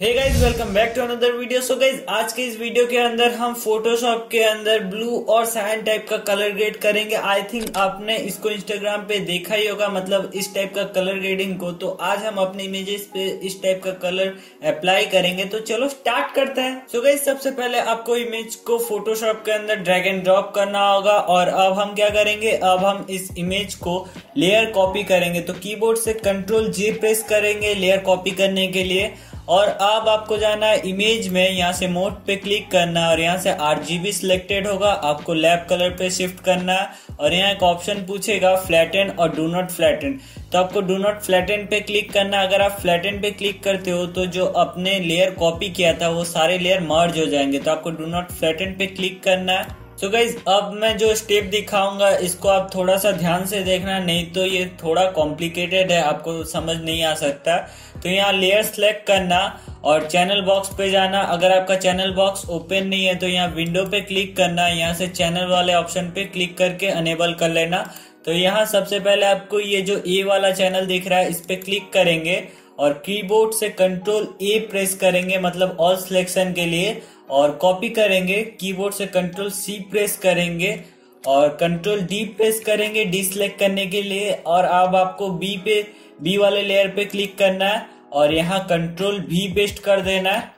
Hey guys welcome back to another video so guys आज के इस वीडियो के अंदर हम फोटोशॉप के अंदर ब्लू और सैन टाइप का कलर ग्रेड करेंगे। आई थिंक आपने इसको इंस्टाग्राम पे देखा ही होगा मतलब इस टाइप का कलर ग्रेडिंग को। तो आज हम अपने इमेजेस पे इस टाइप का कलर अप्लाई करेंगे। तो चलो स्टार्ट करते हैं। सो गाइज़ सबसे पहले आपको इमेज को फोटोशॉप के अंदर ड्रैग एंड ड्रॉप करना होगा। और अब हम क्या करेंगे? अब हम इस इमेज को लेयर कॉपी करेंगे। तो कीबोर्ड से कंट्रोल जे प्रेस करेंगे लेयर कॉपी करने के लिए। और अब आपको जाना है इमेज में, यहाँ से मोड पे क्लिक करना और यहाँ से आरजीबी सिलेक्टेड होगा। आपको लैब कलर पे शिफ्ट करना है और यहाँ एक ऑप्शन पूछेगा फ्लैटन और डू नॉट फ्लैटन तो आपको डू नॉट फ्लैटन पे क्लिक करना है। अगर आप फ्लैटन पे क्लिक करते हो तो जो अपने लेयर कॉपी किया था, वो सारे लेयर मर्ज हो जाएँगे। तो आपको डू नॉट फ्लैटन पे क्लिक करना है। तो गाइज़ अब मैं जो स्टेप दिखाऊँगा, इसको आप थोड़ा सा ध्यान से देखना, नहीं तो ये थोड़ा कॉम्प्लिकेटेड है, आपको समझ नहीं आ सकता। तो यहाँ लेयर सेलेक्ट करना और चैनल बॉक्स पे जाना। अगर आपका चैनल बॉक्स ओपन नहीं है तो यहाँ विंडो पे क्लिक करना। यहाँ से चैनल वाले ऑप्शन पे क्लिक करके अनेबल कर लेना। तो यहाँ सबसे पहले आपको ये जो ए वाला चैनल दिख रहा है, इस पे क्लिक करेंगे और कीबोर्ड से कंट्रोल ए प्रेस करेंगे मतलब ऑल सिलेक्शन के लिए। और कॉपी करेंगे कीबोर्ड से कंट्रोल सी प्रेस करेंगे और कंट्रोल डी प्रेस करेंगे डी सिलेक्ट करने के लिए और अब आपको बी पे बी वाले लेयर पे क्लिक करना है और यहाँ कंट्रोल भी पेस्ट कर देना है।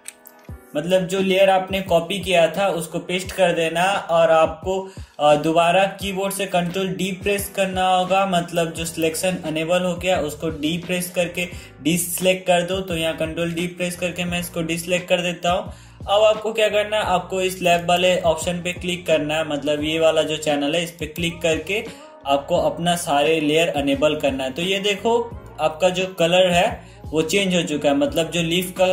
मतलब जो लेयर आपने कॉपी किया था उसको पेस्ट कर देना और आपको दोबारा कीबोर्ड से कंट्रोल डी प्रेस करना होगा। मतलब जो सिलेक्शन अनेबल हो गया उसको डी प्रेस करके डी सिलेक्ट कर दो। तो यहाँ कंट्रोल डी प्रेस करके मैं इसको डी सिलेक्ट कर देता हूँ। अब आपको क्या करना है? आपको इस लैब वाले ऑप्शन पे क्लिक करना है। मतलब ये वाला जो चैनल है, इस पे क्लिक करके आपको अपना सारे लेयर अनेबल करना है। तो ये देखो, आपका जो कलर है, वो चेंज हो चुका है। मतलब जो लीफ का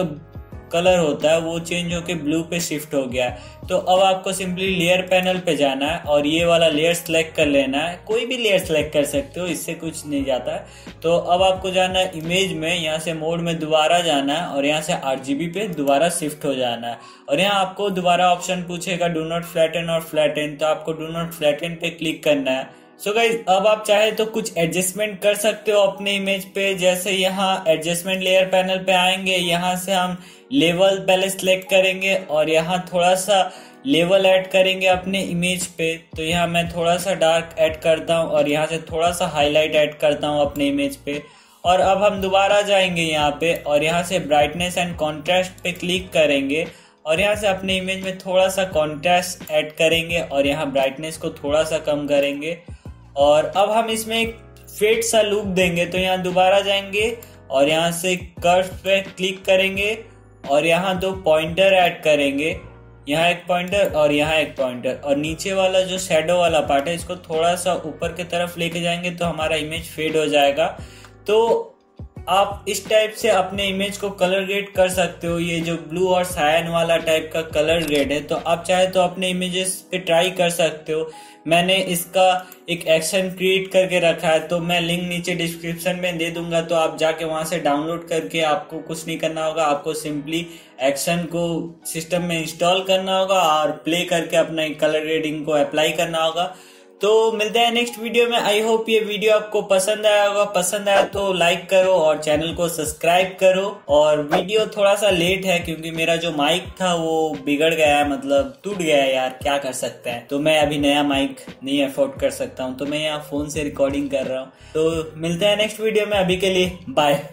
कलर होता है, वो चेंज होके ब्लू पे शिफ्ट हो गया है। तो अब आपको सिंपली लेयर पैनल पे जाना है और ये वाला लेयर सेलेक्ट कर लेना है। कोई भी लेयर सेलेक्ट कर सकते हो, इससे कुछ नहीं जाता है। तो अब आपको जाना है इमेज में, यहाँ से मोड में दोबारा जाना है और यहाँ से आठ पे दोबारा शिफ्ट हो जाना है। और यहाँ आपको दोबारा ऑप्शन पूछेगा डू नॉट फ्लैटन और फ्लैटन तो आपको डू नॉट फ्लैटन पे क्लिक करना है। सो so गाइज़ अब आप चाहे तो कुछ एडजस्टमेंट कर सकते हो अपने इमेज पे। जैसे यहाँ एडजस्टमेंट लेयर पैनल पे आएँगे, यहाँ से हम लेवल पहले सिलेक्ट करेंगे और यहाँ थोड़ा सा लेवल ऐड करेंगे अपने इमेज पे। तो यहाँ मैं थोड़ा सा डार्क ऐड करता हूँ और यहाँ से थोड़ा सा हाईलाइट ऐड करता हूँ अपने इमेज पे। और अब हम दोबारा जाएँगे यहाँ पे और यहाँ से ब्राइटनेस एंड कॉन्ट्रास्ट पे क्लिक करेंगे और यहाँ से अपने इमेज में थोड़ा सा कॉन्ट्रास्ट ऐड करेंगे और यहाँ ब्राइटनेस को थोड़ा सा कम करेंगे। और अब हम इसमें एक फेट सा लुक देंगे। तो यहाँ दोबारा जाएँगे और यहाँ से कर्व पे क्लिक करेंगे और यहाँ दो पॉइंटर ऐड करेंगे। यहाँ एक पॉइंटर और यहाँ एक पॉइंटर। और नीचे वाला जो शेडो वाला पार्ट है, इसको थोड़ा सा ऊपर की तरफ़ लेके जाएँगे तो हमारा इमेज फेड हो जाएगा। तो आप इस टाइप से अपने इमेज को कलर ग्रेड कर सकते हो। ये जो ब्लू और सायन वाला टाइप का कलर ग्रेड है तो आप चाहे तो अपने इमेजेस पे ट्राई कर सकते हो। मैंने इसका एक एक्शन क्रिएट करके रखा है तो मैं लिंक नीचे डिस्क्रिप्शन में दे दूँगा तो आप जाके वहाँ से डाउनलोड करके आपको कुछ नहीं करना होगा। आपको सिंपली एक्शन को सिस्टम में इंस्टॉल करना होगा और प्ले करके अपना कलर ग्रेडिंग को अप्लाई करना होगा। तो मिलते हैं नेक्स्ट वीडियो में। आई होप ये वीडियो आपको पसंद आया होगा। पसंद आया तो लाइक करो और चैनल को सब्सक्राइब करो। और वीडियो थोड़ा सा लेट है क्योंकि मेरा जो माइक था वो बिगड़ गया है मतलब टूट गया है यार। क्या कर सकते हैं? तो मैं अभी नया माइक नहीं अफोर्ड कर सकता हूँ। तो मैं यहाँ फ़ोन से रिकॉर्डिंग कर रहा हूँ। तो मिलते हैं नेक्स्ट वीडियो में। अभी के लिए बाय